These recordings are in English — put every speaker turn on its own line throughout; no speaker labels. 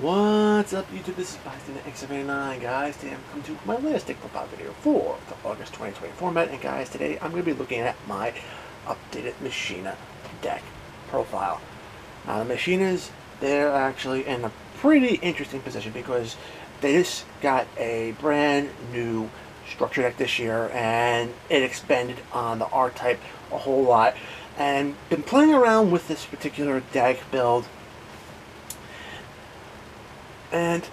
What's up YouTube? This is Bystander X79 guys. Today I'm coming to my latest profile video for the August 2020 format. And guys, today I'm going to be looking at my updated Machina deck profile. Now the Machinas, they're actually in a pretty interesting position because they just got a brand new structure deck this year and it expanded on the archetype a whole lot. And been playing around with this particular deck build and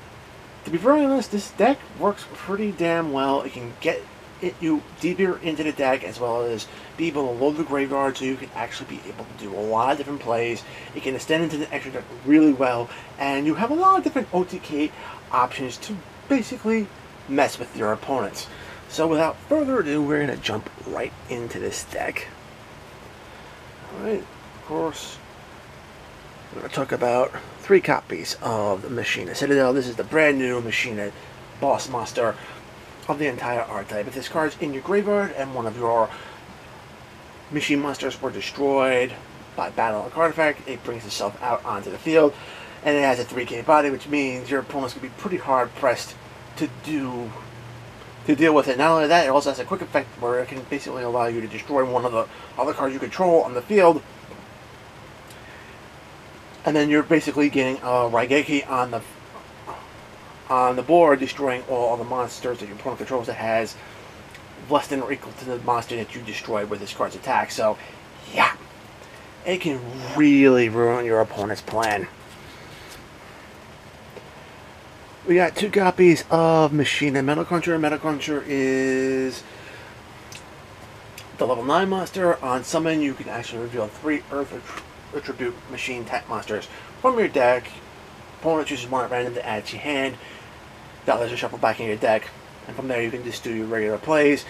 to be very honest, this deck works pretty damn well. It can get it you deeper into the deck as well as be able to load the graveyard so you can actually be able to do a lot of different plays. It can extend into the extra deck really well, and you have a lot of different OTK options to basically mess with your opponents. So without further ado, we're going to jump right into this deck. Alright, of course, we're going to talk about three copies of the machine. I Machina Citadel. This is the brand new Machina Boss Monster of the entire archetype. If this card's in your graveyard and one of your machine monsters were destroyed by battle or card effect, it brings itself out onto the field. And it has a 3k body, which means your opponent's going to be pretty hard pressed to do to deal with it. Not only that, it also has a quick effect where it can basically allow you to destroy one of the other cards you control on the field and then you're basically getting a Raigeki on the on the board, destroying all the monsters that your opponent controls that has less than or equal to the monster that you destroyed with this card's attack. So, yeah, it can really ruin your opponent's plan. We got two copies of Machina Metal Cruncher. Metal Cruncher is the level 9 monster. On summon, you can actually reveal three Earth attribute machine tech monsters from your deck. Opponent chooses one at random to add to your hand. That lets you shuffle back in your deck. And from there you can just do your regular plays.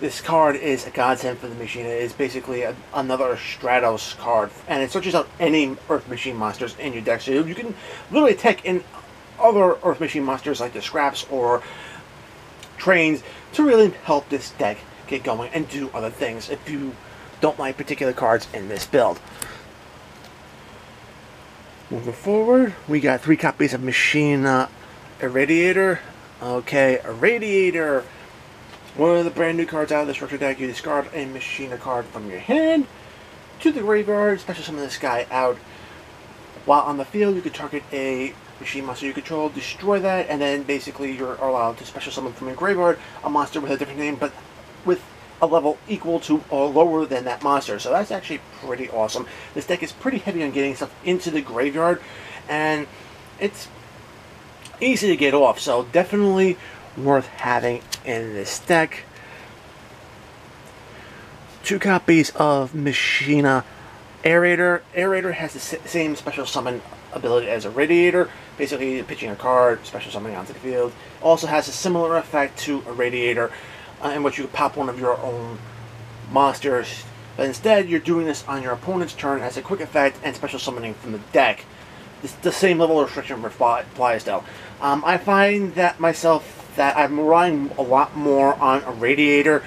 This card is a godsend for the machine. It is basically a, another Stratos card. And it searches out any Earth Machine monsters in your deck. So you can literally take in other Earth Machine monsters like the Scraps or Trains to really help this deck get going and do other things. If you don't like particular cards in this build. Moving forward, we got three copies of Machina Irradiator. Okay, Irradiator. One of the brand new cards out of the structure deck, you discard a Machina card from your hand to the graveyard, special summon this guy out. While on the field, you can target a machine monster you control, destroy that, and then basically you're allowed to special summon from your graveyard a monster with a different name, but with a level equal to or lower than that monster. So that's actually pretty awesome. This deck is pretty heavy on getting stuff into the graveyard, and it's easy to get off. So definitely worth having in this deck. Two copies of Machina Aerator. Aerator has the same special summon ability as Irradiator. Basically, pitching a card, special summoning onto the field. Also has a similar effect to Irradiator uh, in which you pop one of your own monsters. But instead, you're doing this on your opponent's turn as a quick effect and special summoning from the deck. It's the same level of restriction applies though. Um, I find that myself that I'm relying a lot more on Irradiator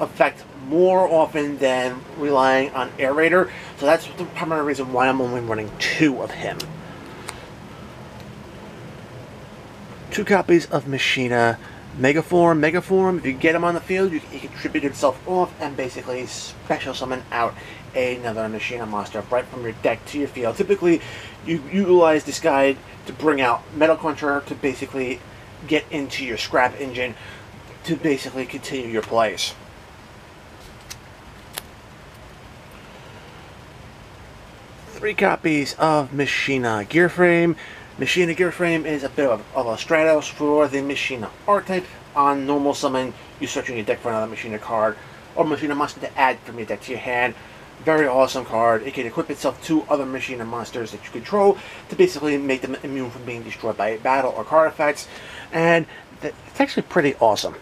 effect more often than relying on Aerator. So that's the primary reason why I'm only running two of him. Two copies of Machina Megaform, Megaform, if you get him on the field, you, he contribute himself off and basically special summon out another Machina monster right from your deck to your field. Typically, you utilize this guy to bring out Metal Cruncher to basically get into your scrap engine to basically continue your plays. Three copies of Machina Gear Frame. Machina Gear Frame is a bit of, of a Stratos for the Machina archetype. On normal summon, you search in your deck for another Machina card or Machina monster to add from your deck to your hand. Very awesome card. It can equip itself to other Machina monsters that you control to basically make them immune from being destroyed by battle or card effects. And it's actually pretty awesome.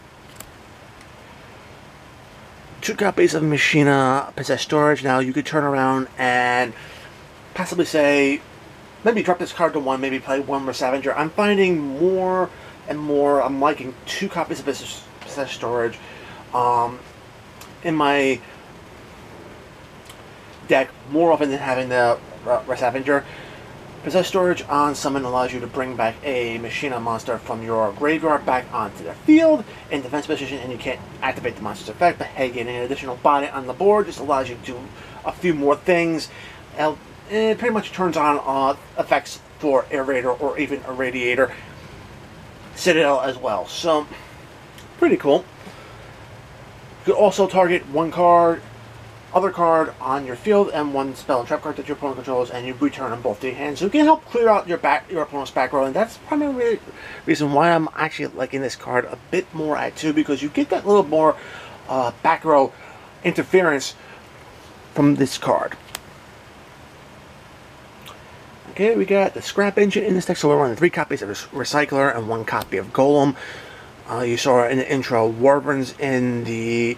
Two copies of Machina uh, Possesstorage. Now you could turn around and possibly say maybe drop this card to one, maybe play one more Scavenger. I'm finding more and more, I'm liking two copies of Possesstorage um, in my deck more often than having the uh, Scavenger. Possesstorage on summon allows you to bring back a Machina monster from your graveyard back onto the field in defense position, and you can't activate the monster's effect, but hey, getting an additional body on the board just allows you to do a few more things. It pretty much turns on uh, effects for Aerator or even Irradiator Citadel as well. So, pretty cool. You could also target one card other card on your field and one spell and trap card that your opponent controls, and you return them both to your hand. So you can help clear out your back your opponent's back row, and that's probably the reason why I'm actually liking this card a bit more at two because you get that little more uh, back row interference from this card. Okay, we got the Scrap Engine in this deck, so we're running three copies of Recycler and one copy of Golem. Uh, you saw in the intro Wyverns in the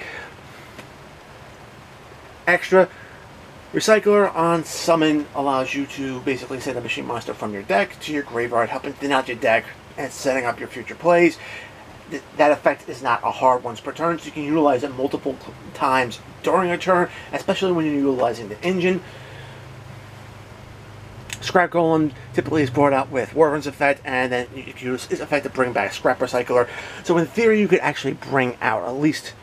extra. Recycler on summon allows you to basically send a machine monster from your deck to your graveyard, helping thin out your deck and setting up your future plays. Th that effect is not a hard once per turn, so you can utilize it multiple times during a turn, especially when you're utilizing the engine. Scrap Golem typically is brought out with Wyvern's effect, and then you can use its effect to bring back Scrap Recycler. So in theory, you could actually bring out at least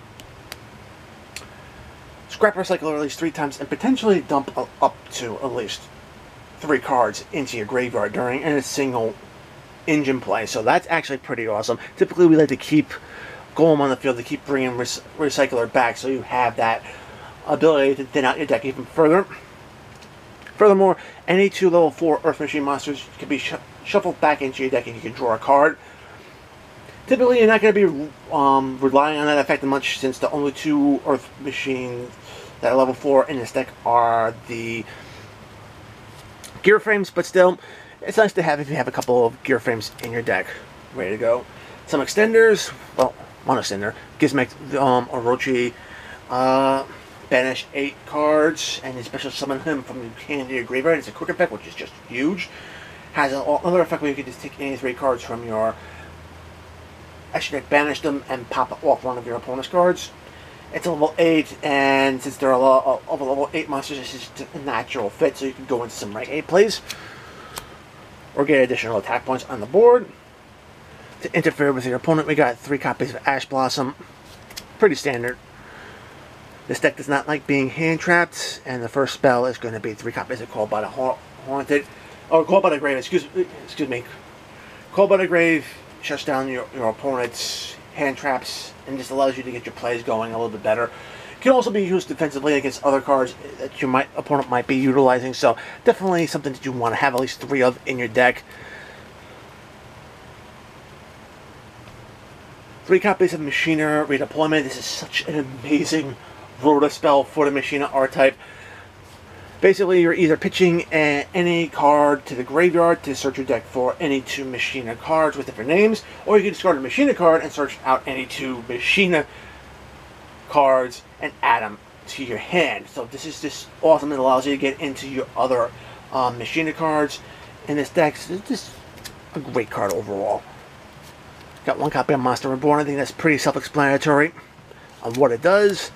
Scrap Recycler at least three times and potentially dump up to at least three cards into your graveyard during in a single engine play. So that's actually pretty awesome. Typically, we like to keep Golem on the field to keep bringing Recycler back so you have that ability to thin out your deck even further. Furthermore, any two level 4 Earth Machine monsters can be sh shuffled back into your deck and you can draw a card. Typically, you're not going to be um, relying on that effect much since the only two Earth Machines that are level 4 in this deck are the gear frames, but still, it's nice to have if you have a couple of gear frames in your deck ready to go. Some extenders, well, one extender, Gizmek, um, Orochi, uh, banish 8 cards, and you special summon him from your hand to your graveyard. It's a quick effect, which is just huge. Has another effect where you can just take any 3 cards from your extra deck, banish them, and pop off one of your opponent's cards. It's a level 8, and since there are a lot of level 8 monsters, it's just a natural fit, so you can go into some rank 8 plays. Or get additional attack points on the board. To interfere with your opponent, we got 3 copies of Ash Blossom. Pretty standard. This deck does not like being hand-trapped, and the first spell is going to be 3 copies of Call by the Haunted. Or Called by the Grave, excuse, excuse me. Called by the Grave shuts down your, your opponent's hand traps and just allows you to get your plays going a little bit better. It can also be used defensively against other cards that your might, opponent might be utilizing, so definitely something that you want to have at least three of in your deck. Three copies of Machina Redeployment. This is such an amazing Rota spell for the Machina archetype. Basically, you're either pitching a, any card to the graveyard to search your deck for any two Machina cards with different names, or you can discard a Machina card and search out any two Machina cards and add them to your hand. So this is just awesome. It allows you to get into your other um, Machina cards in this deck. So it's just a great card overall. Got one copy of Monster Reborn. I think that's pretty self-explanatory on what it does.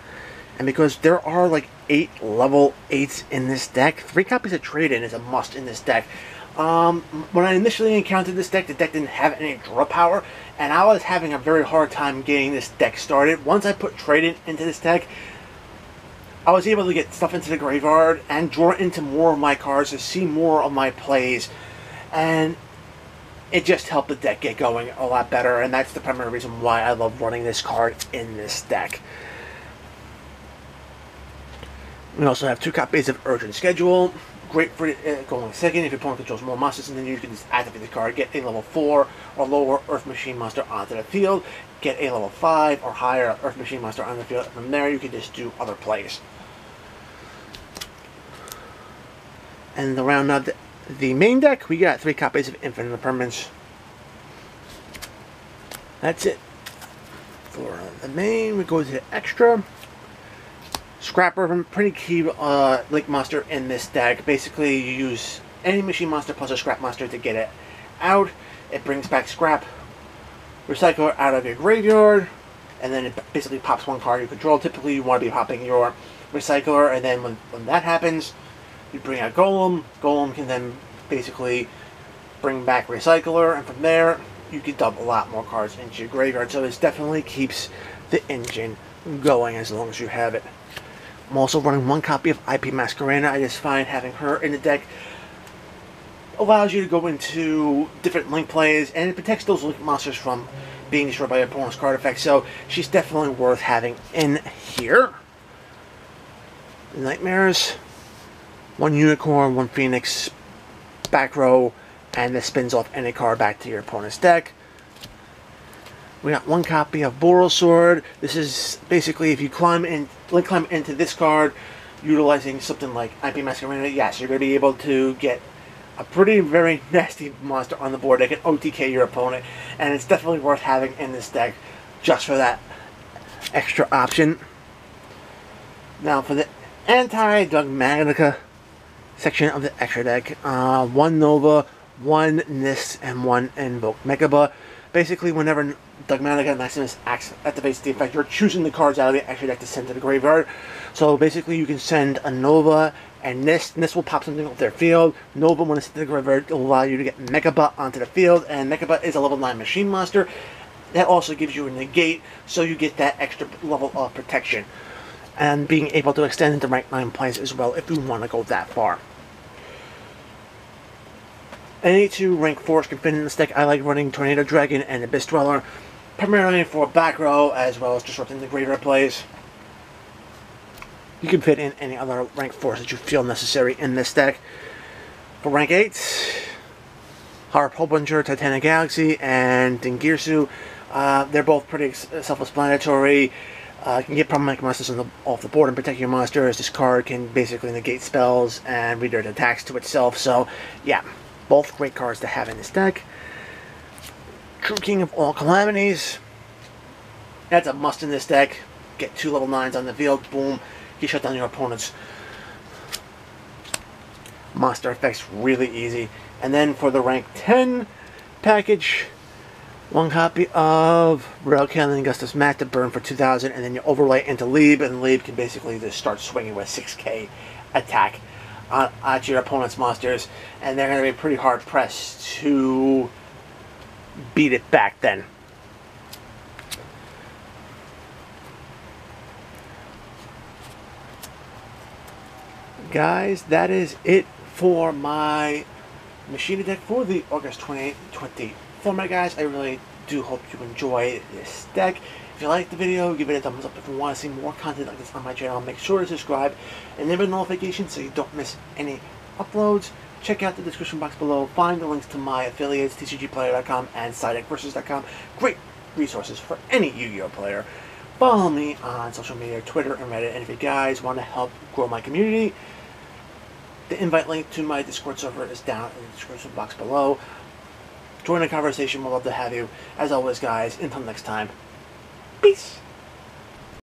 And because there are like eight level 8s in this deck, three copies of Trade-In is a must in this deck. Um, when I initially encountered this deck, the deck didn't have any draw power, and I was having a very hard time getting this deck started. Once I put Trade-In into this deck, I was able to get stuff into the graveyard and draw into more of my cards to see more of my plays. And it just helped the deck get going a lot better, and that's the primary reason why I love running this card in this deck. We also have two copies of Urgent Schedule. Great for uh, going second if your opponent controls more monsters, and then you can just activate the card, get a level 4 or lower Earth Machine monster onto the field, get a level 5 or higher Earth Machine monster on the field. From there, you can just do other plays. And to round the, the main deck, we got three copies of Infinite Impermanence. That's it. For the main, we go to the extra. Scrapper, pretty key uh, Link Monster in this deck. Basically, you use any Machine Monster plus a Scrap Monster to get it out. It brings back Scrap Recycler out of your graveyard, and then it basically pops one card you control. Typically, you want to be popping your Recycler, and then when, when that happens, you bring out Golem. Golem can then basically bring back Recycler, and from there, you can dump a lot more cards into your graveyard. So this definitely keeps the engine going as long as you have it. I'm also running one copy of IP Masquerena. I just find having her in the deck allows you to go into different link plays, and it protects those link monsters from being destroyed by your opponent's card effect. So she's definitely worth having in here. Knightmares, one unicorn, one phoenix, back row, and this spins off any card back to your opponent's deck. We got one copy of Borrelsword. This is basically if you climb in, link climb into this card, utilizing something like IP Masquerena, yes, you're going to be able to get a pretty very nasty monster on the board that can OTK your opponent, and it's definitely worth having in this deck just for that extra option. Now for the anti-Dogmatika section of the extra deck, uh, one Nova, one Nist, and one Invoke Mechaba. Basically, whenever Dogmatika Maximus acts, activates the effect, you're choosing the cards out of the extra deck to send to the graveyard. So basically, you can send a Nova and Nist. Nist will pop something off their field. Nova, when it's in the graveyard, will allow you to get Mechaba onto the field, and Mechaba is a level 9 machine monster. That also gives you a negate, so you get that extra level of protection. And being able to extend into rank 9 plays as well if you want to go that far. Any two rank 4s can fit in this deck. I like running Tornado Dragon and Abyss Dweller, primarily for back row as well as disrupting the graveyard plays. You can fit in any other rank 4s that you feel necessary in this deck. For rank 8, Harp Titanic Galaxy, and Dingirsu. Uh, they're both pretty self-explanatory. Uh, can get problematic monsters the, off the board and protect your monsters. This card can basically negate spells and redirect attacks to itself. So, yeah, both great cards to have in this deck. True King of all calamities. That's a must in this deck. Get two level 9s on the field. Boom you shut down your opponent's monster effects really easy. And then for the rank 10 package, one copy of Rail Cannon and Gustav Max to burn for 2000, and then you overlay into Liebe, and Liebe can basically just start swinging with 6k attack on, at your opponent's monsters, and they're going to be pretty hard pressed to beat it back then. guys, that is it for my machine deck for the August 28, 20 format, guys. I really do hope you enjoy this deck. If you like the video, give it a thumbs up. If you want to see more content like this on my channel, make sure to subscribe and enable notifications so you don't miss any uploads. Check out the description box below. Find the links to my affiliates, TCGplayer.com and SideDeckVersus.com. Great resources for any Yu-Gi-Oh player. Follow me on social media, Twitter, and Reddit. And if you guys want to help grow my community, the invite link to my Discord server is down in the description box below. Join the conversation. We'd love to have you. As always, guys, until next time, peace.